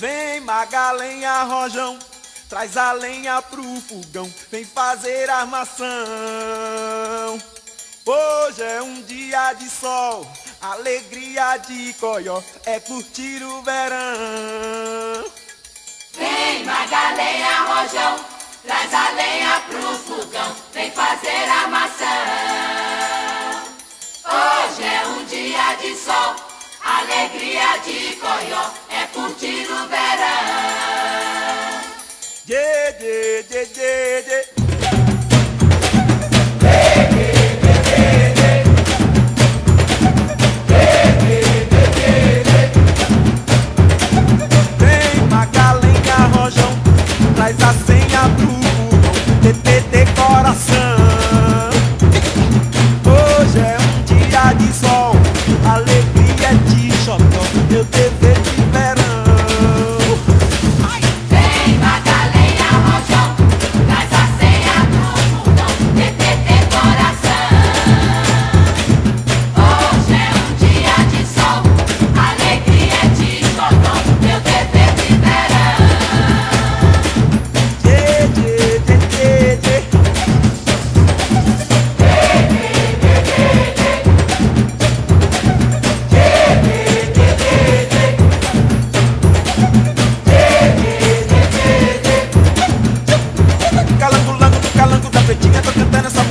Vem Magalenha Rojão, traz a lenha pro fogão, vem fazer armação. Hoje é um dia de sol, alegria de coió, é curtir o verão. Vem Magalenha Rojão, traz a lenha pro fogão, vem fazer armação. Hoje é um dia de sol, alegria de coió, yeah, yeah. Porque tá nessa